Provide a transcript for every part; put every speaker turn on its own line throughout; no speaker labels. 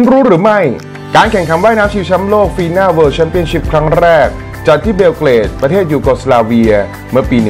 คุณรู้หรือไม่ การแข่งขันว่ายน้ำชิงแชมป์โลก FINA World Championship ครั้งแรก จัดที่เบลเกรด ประเทศยูโกสลาเวีย เมื่อปี 1973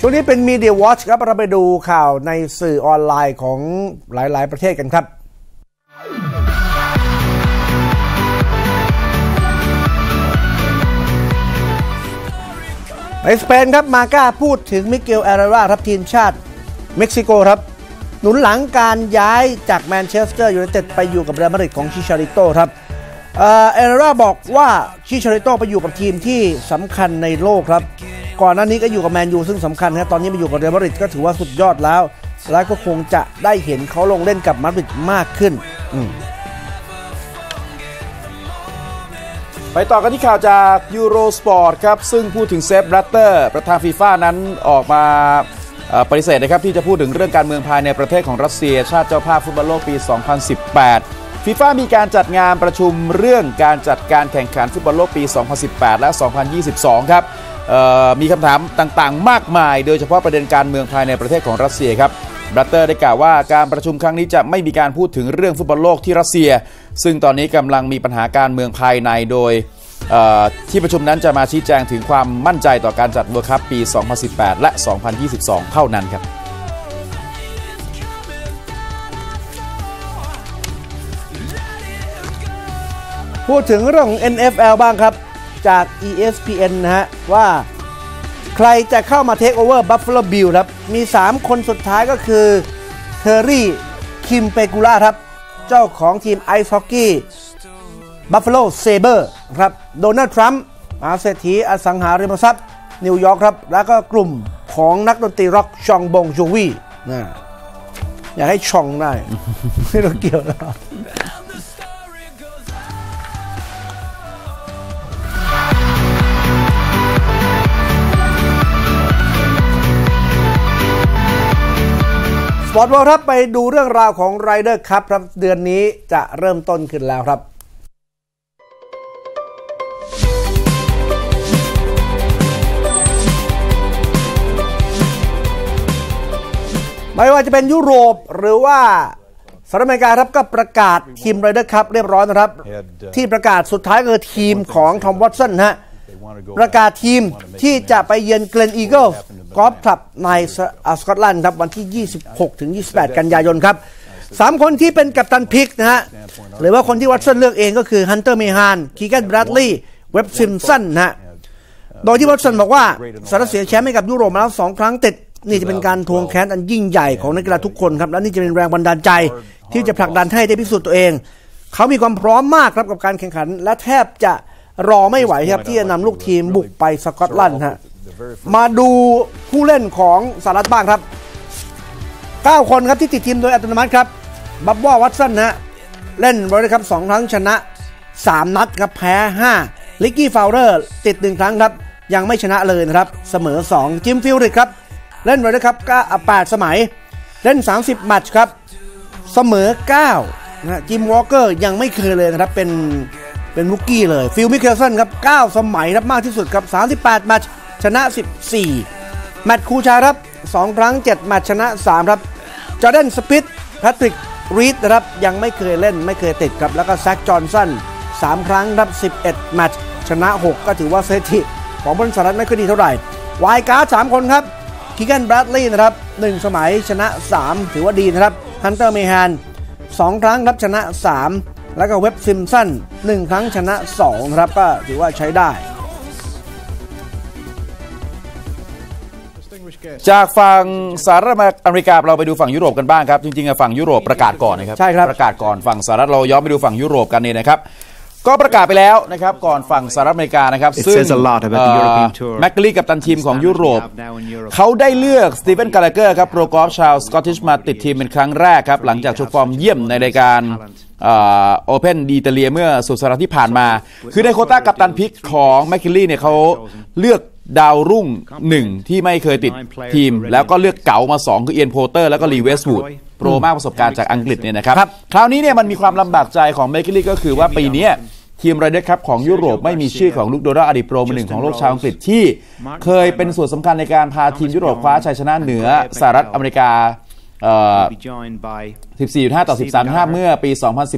ช่วงนี้เป็น Media Watch ครับเราไปดูข่าวในสื่อออนไลน์ของหลาย ๆ ประเทศกันครับในสเปนครับ Marca พูดถึงมิเกลแอราราครับทีมชาติเม็กซิโกครับ หนุนหลังการย้ายจากแมนเชสเตอร์ยูไนเต็ดไปอยู่กับเรอัลมาดริดของชิชาริโตครับแอราราบอกว่าชิชาริโตไปอยู่กับทีมที่สำคัญในโลกครับ ก่อนหน้านี้ก็อยู่กับแมนยูซึ่งสำคัญครับตอนนี้มาอยู่กับเรอัลมาดริดก็ถือว่าสุดยอดแล้ว แล้วก็คงจะได้เห็นเขาลงเล่นกับมาดริดมากขึ้น
ไปต่อกันที่ข่าวจาก Eurosport ครับ ซึ่งพูดถึงเซปป์แบลตเตอร์ ประธานฟีฟ่านั้นออกมา ปฏิเสธนะครับที่จะพูดถึงเรื่องการเมืองภายในประเทศของรัสเซีย ชาติเจ้าภาพฟุตบอลโลกปี 2018 ฟีฟ่ามีการจัดงานประชุมเรื่องการจัดการแข่งขันฟุตบอลโลกปี 2018 และ 2022 ครับเอ่อมีคำถามต่างๆ มากมาย โดยเฉพาะประเด็นการเมืองภายในประเทศของรัสเซียครับแบลตเตอร์ได้กล่าวว่าการประชุมครั้งนี้จะไม่มีการพูดถึงเรื่องฟุตบอลโลกที่รัสเซีย ซึ่งตอนนี้กำลังมีปัญหาการเมืองภายในโดย ที่ประชุมนั้นจะมาชี้แจงถึงความมั่นใจต่อการจัด World Cup ปี 2018 และ 2022 เท่านั้นครับ
พูดถึงเรื่องของ NFL บ้างครับ จาก ESPN นะฮะ ว่าใครจะเข้ามา takeover Buffalo Bill ครับ มี 3 คนสุดท้ายก็คือเทอร์รี่ คิมเปกูล่าครับ เจ้าของทีมไอซ์ฮอกกี้ บัฟฟ a l o เซเบอร์ครับโดนัลด์ทรัมป์มหาเศรษฐีอสังหาริมทรัพย์ นิวยอร์กครับ แล้วก็กลุ่มของนักดนตรีร็อกจอนบองโจวีนะอยากให้จอนได้ ไม่ต้องเกี่ยวหรอกสปอร์ตบอลครับไปดูเรื่องราวของ Ryder Cup ครับ เดือนนี้จะเริ่มต้นขึ้นแล้วครับ ไม่ว่าจะเป็นยุโรปหรือว่าสหรัฐอเมริกาครับก็ประกาศทีมไรเดอร์ครับเรียบร้อยนะครับ ที่ประกาศสุดท้ายก็คือทีมของทอมวัตสันนะฮะประกาศทีมที่จะไปเยือนเกรนอีเกิลกอล์ฟคลับในสกอตแลนด์ครับวันที่ 26 ถึง 28 กันยายนครับสามคนที่เป็น captain pick นะฮะหรือว่าคนที่วัตสันเลือกเองก็คือฮันเตอร์เมฮานคีแกนแบรดลีย์เว็บซิมสันนะฮะโดยที่วัตสันบอกว่าสหรัฐเสียแชมป์ให้กับยุโรปมาแล้วสองครั้งติด นี่จะเป็นการทวงแค้นอันยิ่งใหญ่ของนักกีฬาทุกคนครับและนี่จะเป็นแรงบันดาลใจ ที่จะผลักดันให้ได้พิสูจน์ตัวเอง เขามีความพร้อมมากครับกับการแข่งขัน และแทบจะรอไม่ไหวครับที่จะนำลูกทีมบุกไปสกอตแลนด์ฮะมาดูผู้เล่นของสหรัฐบ้างครับ 9 คนครับที่ติดทีมโดยอัตโนมัติครับบับบ้าวัตสันนะฮะเล่น Ryder Cup สองครั้งชนะ 3 นัดครับแพ้ 5 ริกกี้ฟาวเลอร์ติด1ครั้งครับ ยังไม่ชนะเลยนะครับ เสมอ 2 จิมฟิวริกครับ เล่น Ryder Cup ก็8สมัย เล่น 30 แมตช์ครับ เสมอ 9นะฮะจิมมี่วอล์คเกอร์ยังไม่เคยเลยนะครับ เป็นเป็น rookie เลย ฟิลมิเคลสันครับ 9 สมัยครับมากที่สุดครับ 38 แมตช์ชนะ 14 แมตช์คูชาครับ 2 ครั้ง 7 แมตช์ชนะ 3 ครับ จอร์แดนสปีธแพทริกรีดนะครับยังไม่เคยเล่นไม่เคยติดครับ แล้วก็แซคจอห์นสัน3 ครั้งครับ 11 แมตช์ชนะ 6 ก็ถือว่าสถิติของสหรัฐไม่ค่อยดีเท่าไหร่ wild card 3คนครับ คีแกนแบรดลีย์นะครับ1 สมัยชนะ 3 ถือว่าดีนะครับฮันเตอร์เมฮัน2ครั้งครับชนะ 3 แล้วก็เว็บซิมสัน1ครั้งชนะ2นะครับก็ถือว่าใช้ได้
จากฝั่งสหรัฐอเมริกาเราไปดูฝั่งยุโรปกันบ้างครับ จริงๆอะฝั่งยุโรปประกาศก่อนนะครับ
ใช่ครับ
ประกาศก่อนฝั่งสหรัฐเราย้อนไปดูฝั่งยุโรปกันเนี่ยนะครับ ก็ประกาศไปแล้วนะครับก่อนฝั่งสหรัฐอเมริกานะครับ
It says a lot about the European tour.
แม็กกินลีย์กัปตันทีมของยุโรป
Now in Europe.
เขาได้เลือกสตีเฟนกาลาเกอร์ครับโปรกอล์ฟชาวสกอตติชมาติดทีมเป็นครั้งแรกครับ หลังจากโชว์ฟอร์มเยี่ยมในรายการโอเพนดิตาเลียเมื่อสุดสัปดาห์ที่ผ่านมา คือในโควต้า captain's pick ของแมคกินลี่ย์เนี่ยเขาเลือกดาวรุ่งหนึ่งที่ไม่เคยติดทีม แล้วก็เลือกเก๋ามา 2 คือเอียนโพลเตอร์แล้วก็ลีเวสต์วูดโปรมากประสบการณ์จากอังกฤษเนี่ยนะครับ คราวนี้เนี่ยมันมีความลำบากใจของแมคกินลี่ย์ก็คือว่าปีเนี้ย ทีม Ryder Cup ของยุโรปไม่มีชื่อของลุคโดนัลด์อดีตโปรมือหนึ่งของโลกชาวอังกฤษที่ เคยเป็นส่วนสำคัญในการพาทีมยุโรปคว้าชัยชนะเหนือสหรัฐอเมริกาเอ่อ
Be joined by
14.5 ต่อ 13.5 เมื่อปี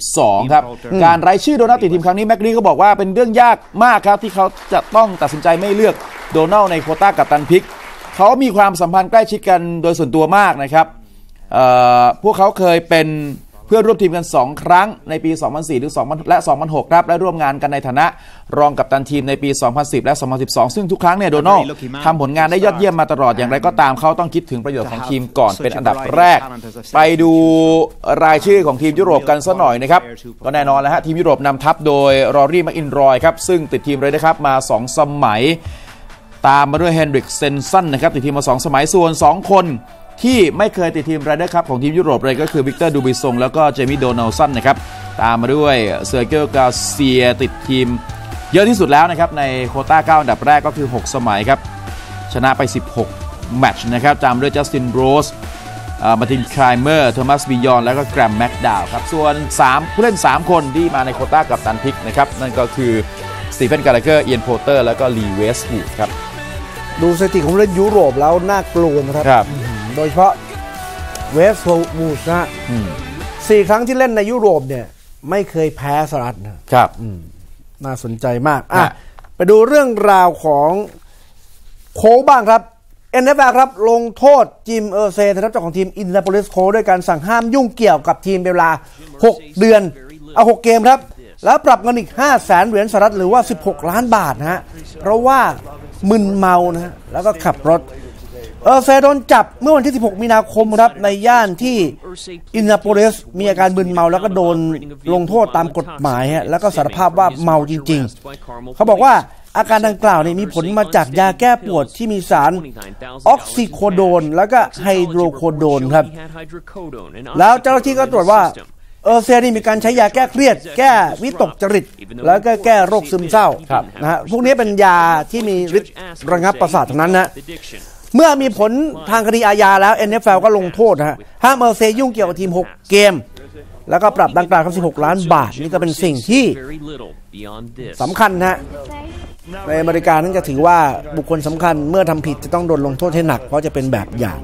2012 ครับ การไร้ชื่อโดนัลด์ติดทีมครั้งนี้แม็กนีก็บอกว่าเป็นเรื่องยากมากครับ ที่เขาจะต้องตัดสินใจไม่เลือกโดนัลด์ในโควต้ากับตันพิก เขามีความสัมพันธ์ใกล้ชิดกันโดยส่วนตัวมากนะครับเอ่อพวกเขาเคยเป็น เพื่อนร่วมทีมกัน 2 ครั้งในปี 2004 หรือ2000และ 2006 ครับ และร่วมงานกันในฐานะ รองกัปตันทีมในปี 2010 และ 2012 ซึ่งทุกครั้งเนี่ยโดนัลด์ทำผลงานได้ยอดเยี่ยมมาตลอดอย่างไรก็ตามเขาต้องคิดถึงประโยชน์ของทีมก่อนเป็นอันดับแรก ไปดูรายชื่อของทีมยุโรปกันสักหน่อยนะครับก็แน่นอนแล้วฮะทีมยุโรปนำทัพโดยรอรี่แมคอิลรอยครับซึ่งติดทีมเลยนะครับมา 2 สมัย ตามมาด้วยเฮนริกสเตนสันนะครับติดทีมมา 2 สมัยส่วน 2 คน ที่ไม่เคยติดทีม Ryder Cup ของทีมยุโรปเลยก็คือวิกเตอร์ดูบิซงแล้วก็เจมี่โดนัลสันนะครับ ตามมาด้วยเซอร์คิโอการ์เซียติดทีมเยอะที่สุดแล้วนะครับ ในโควต้า9อันดับแรกก็คือ 6 สมัยครับ ชนะไป 16 แมตช์นะครับตามด้วยจัสตินโรสมาร์ตินไคเมอร์โทมัสบิยอน แล้วก็แกรมแม็คดาวล์ครับ ส่วน 3 ผู้เล่น 3 คนที่มาในโควต้า captain's pick นะครับ นั่นก็คือสตีเฟนกาลาเกอร์เอียนโพลเตอร์แล้วก็ลีเวสต์วูดครับ
ดูสถิติของผู้เล่นยุโรปแล้วน่ากลัวนะครับ
ครับ
โดยเฉพาะเวสต์วูดนะฮะ
อืม
สี่ครั้งที่เล่นในยุโรปเนี่ย ไม่เคยแพ้สหรัฐนะครับน่าสนใจมากอะ
ฮะ
ไปดูเรื่องราวของโค้ชบ้างครับ NFL ครับ ลงโทษจิมเออร์เซนนะครับเจ้าของทีมอิน a โ o ลิสโคด้วยการสั่งห้ามยุ่งเกี่ยวกับทีมเป็นเวลา 6 เดือนเอา6เกมครับ แล้วปรับเงินอีก 5 0 0แสนเหรียญสหรัฐหรือว่า 16 ล้านบาทนะฮะเพราะว่ามึนเมานะฮะแล้วก็ขับรถ เออร์เซโดนจับเมื่อวันที่ 16 มีนาคมครับในย่านที่อินนาโปลิสมีอาการมึนเมาแล้วก็โดนลงโทษตามกฎหมายฮะแล้วก็สารภาพว่าเมาจริง ๆ เขาบอกว่าอาการดังกล่าวเนี่ยมีผลมาจากยาแก้ปวดที่มีสารออกซิโคโดน แล้วก็ไฮโดรโคโดนครับ แล้วเจ้าหน้าที่ก็ตรวจว่าเออร์เซนี่มีการใช้ยาแก้เครียด แก้วิตกจริต แล้วก็แก้โรคซึมเศร้า
ครับ
นะฮะพวกนี้เป็นยาที่มีฤทธิ์ระงับประสาททั้งนั้นนะ เมื่อมีผลทางคดีอาญาแล้ว NFL ก็ลงโทษนะฮะห้ามเออร์เซยุ่งเกี่ยวกับทีม 6 เกม แล้วก็ปรับดังกล่าวครับ 16 ล้านบาท นี่ก็เป็นสิ่งที่สำคัญนะฮะในอเมริกานั้นจะถือว่าบุคคลสำคัญเมื่อทำผิดจะต้องโดนลงโทษให้หนัก เพราะจะเป็นแบบอย่าง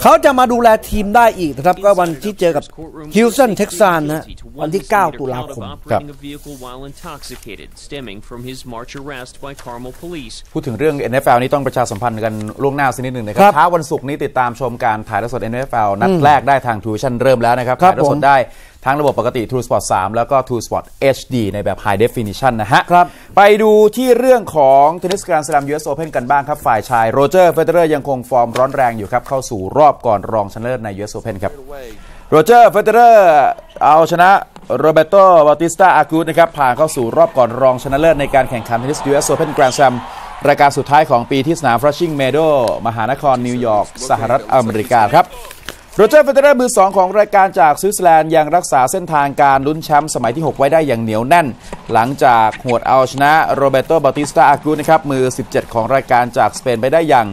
เขาจะมาดูแลทีมได้อีกนะครับ ก็วันที่เจอกับฮิลสันเท็กซัสนะ วันที่ 9 ตุลาคม
ครับ
Police.
พูดถึงเรื่อง NFL นี่ต้องประชาสัมพันธ์กันล่วงหน้าสักนิดหนึ่งนะครับ
ครับ
เช้าวันศุกร์นี้ติดตามชมการถ่ายทอดสด NFL นัดแรกได้ทาง True Vision เริ่มแล้วนะครับ
ครับ
ถ่ายทอดสดช
ม
ได้ทั้งระบบปกติ True Sport 3 แล้วก็ True Sport HD ในแบบ High Definition นะฮะ
ครับ
ไปดูที่เรื่องของเทนนิสกรานด์สแลม US Open กันบ้างครับ ฝ่ายชายโรเจอร์เฟเดอเรอร์ยังคงฟอร์มร้อนแรงอยู่ครับ เข้าสู่รอบก่อนรองชนะเลิศใน US Open ครับ โรเจอร์เฟเดอเรอร์เอาชนะโรแบร์โตบาติสตาอากูดนะครับผ่านเข้าสู่รอบก่อนรองชนะเลิศในการแข่งขันเทนนิส US Open Grand Slam รายการสุดท้ายของปีที่สนาม Flushing Meadow มหานครนิวยอร์กสหรัฐอเมริกาครับโรเจอร์เฟเดอเรอร์มือ 2 ของรายการจากสวิตเซอร์แลนด์ยังรักษาเส้นทางการลุ้นแชมป์สมัยที่ 6 ไว้ได้อย่างเหนียวแน่น หลังจากหวดเอาชนะโรเบโตบาติสตาอากูดนะครับมือ 17 ของรายการจากสเปนไปได้อย่าง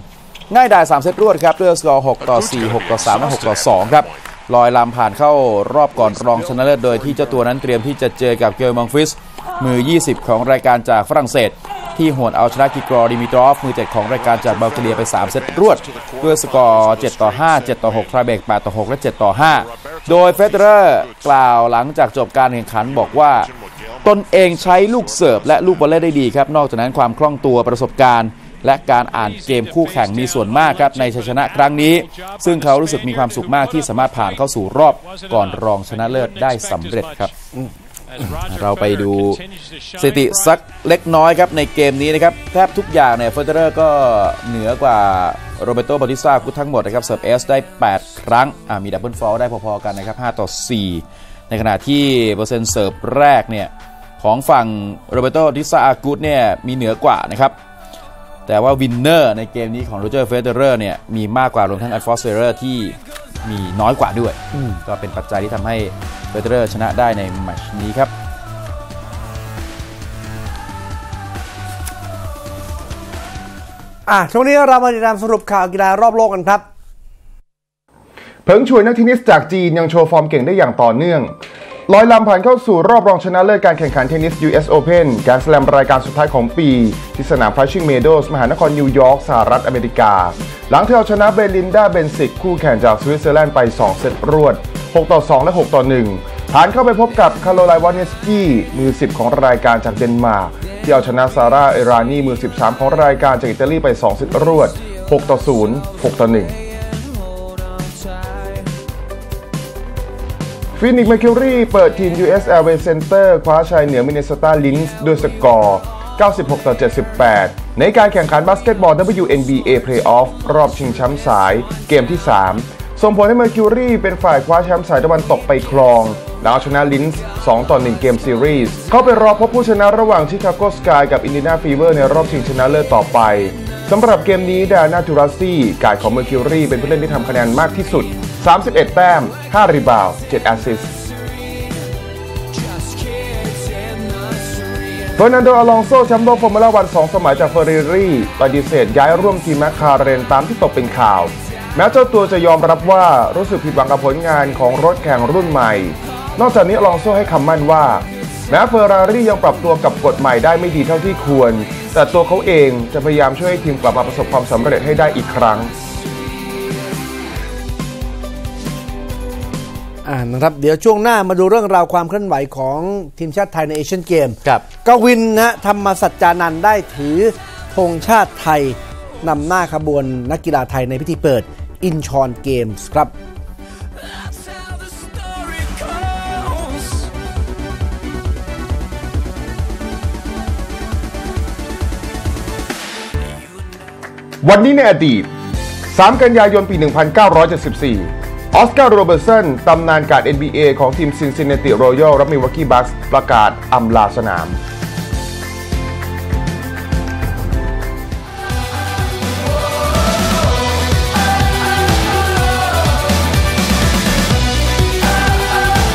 ง่ายดาย3เซตรวดครับด้วยสกอร์6ต่อ4 6ต่อ3และ6ต่อ2ครับ ลอยลำผ่านเข้ารอบก่อนรองชนะเลิศโดยที่เจ้าตัวนั้นเตรียมที่จะเจอกับเกลมองฟิส มือ 20 ของรายการจากฝรั่งเศส ที่หวดเอาชนะกริกอร์ดิมิทรอฟ มือ 7 ของรายการจากบัลแกเรียไป 3 เซตรวด ด้วยสกอร์ 7 ต่อ 5 7 ต่อ 6 ไทเบรก 8 ต่อ 6 และ 7 ต่อ 5 โดยเฟเดอเรอร์กล่าวหลังจากจบการแข่งขันบอกว่า ตนเองใช้ลูกเสิร์ฟและลูกวอลเลย์ได้ดีครับนอกจากนั้นความคล่องตัวประสบการณ์ และการอ่านเกมคู่แข่งมีส่วนมากครับในชัยชนะครั้งนี้ ซึ่งเขารู้สึกมีความสุขมากที่สามารถผ่านเข้าสู่รอบก่อนรองชนะเลิศได้สำเร็จครับเราไปดูสถิติสักเล็กน้อยครับในเกมนี้นะครับแทบทุกอย่างเนี่ยเฟเดอเรอร์ก็เหนือกว่าโรแบร์โตบาติสตาอากุตทั้งหมดนะครับเสิร์ฟ ace ได้ 8 ครั้งอ่ามี double fault ได้พอๆกันนะครับ5ต่อ 4 ในขณะที่เปอร์เซ็นต์เสิร์ฟแรกเนี่ยของฝั่งโรแบร์โตบาติสตาอากุตเนี่ยมีเหนือกว่านะครับ แต่ว่า winner ในเกมนี้ของโรเจอร์เฟเดอเรอร์เนี่ยมีมากกว่ารวมทั้ง unforced error ที่มีน้อยกว่าด้วย ก็เป็นปัจจัยที่ทำให้เฟเดอเรอร์ชนะได้ในแมตช์นี้ครับ
อะช่วงนี้เรามาติดตามสรุปข่าวกีฬารอบโลกกันครับ
เผิงช่วยนักเทนนิสจากจีนยังโชว์ฟอร์มเก่งได้อย่างต่อเนื่อง ลอยลำผ่านเข้าสู่รอบรองชนะเลิศการแข่งขันเทนนิส US Open แกรนด์สแลมรายการสุดท้ายของปี ที่สนาม Flushing Meadows มหานครนิวยอร์กสหรัฐอเมริกา หลังเธอเอาชนะเบลินดาเบนซิกคู่แข่งจากสวิตเซอร์แลนด์ไป 2 เซตรวด 6 ต่อ 2 และ 6 ต่อ 1 ผ่านเข้าไปพบกับคาโรไลน์วอซเนียคกี้มือ 10 ของรายการจากเดนมาร์กที่เอาชนะซาร่าเออร์รานีมือ 13 ของรายการจากอิตาลีไป 2 เซตรวด 6 ต่อ 0 6 ต่อ 1 ฟินิกซ์เมอร์คิวรีเปิดทีม US Airways Center คว้าชัยเหนือมินนิโซตาลิงซ์ด้วยสกอร์ 96 ต่อ 78 ในการแข่งขันบาสเกตบอล WNBA Playoff รอบชิงแชมป์สายเกมที่ 3 ส่งผลให้เมอร์คิวรีเป็นฝ่ายคว้าแชมป์สายตะวันตกไปครองหลังเอาชนะลิงซ์2ต่อ 1 เกมซีรีส์ เข้าไปรอพบผู้ชนะระหว่างชิคาโกสกายกับอินเดียนาฟีเวอร์ในรอบชิงชนะเลิศต่อไปสำหรับเกมนี้ไดอานาทอราซี่การ์ดของเมอร์คิวรีเป็นผู้เล่นที่ทำคะแนนมากที่สุด 31 แต้ม 5 รีบาวด์ 7 แอสซิสต์เฟอร์นันโด อลองโซแชมป์โลกฟอร์มูล่าวัน 2 สมัยจากเฟอร์รารี่ปฏิเสธย้ายร่วมทีมแมคลาเรนตามที่ตกเป็นข่าว แม้เจ้าตัวจะยอมรับว่ารู้สึกผิดหวังกับผลงานของรถแข่งรุ่นใหม่ นอกจากนี้อลองโซให้คำมั่นว่า แม้เฟอร์รารี่ยังปรับตัวกับกฎใหม่ได้ไม่ดีเท่าที่ควร แต่ตัวเขาเองจะพยายามช่วยให้ทีมกลับมาประสบความสำเร็จให้ได้อีกครั้ง
นะครับเดี๋ยวช่วงหน้ามาดูเรื่องราวความเคลื่อนไหวของทีมชาติไทยในเอเชียนเกม
ครับ
กวินนะธรรมสัจจานันท์ได้ถือธงชาติไทยนำหน้าขบวนนักกีฬาไทยในพิธีเปิดอินชอนเกมส์ครับ
That's how the story goes.
วันนี้ในอดีต 3 กันยายน ปี 1974 ออสการ์โรเบอร์สันตำนานการ NBA ของทีมซินซินเนติรอยัลส์และมิลวอกกี้บัคส์ประกาศอำลาสนาม